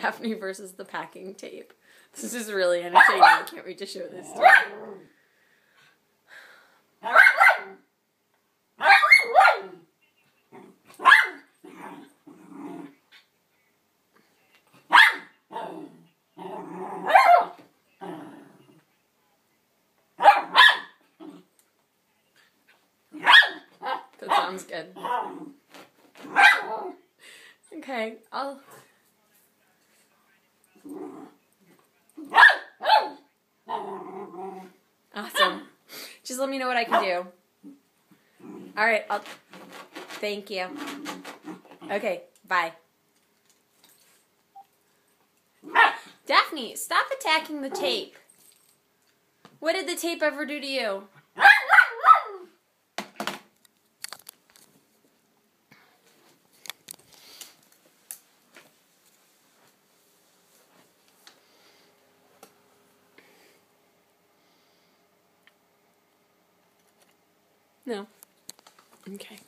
Daphne versus the packing tape. This is really entertaining. I can't wait to show this to you. That sounds good. Okay, I'll. Just let me know what I can do. All right, I'll. Thank you. Okay, bye. Ah! Daphne, stop attacking the tape. What did the tape ever do to you? No. Okay.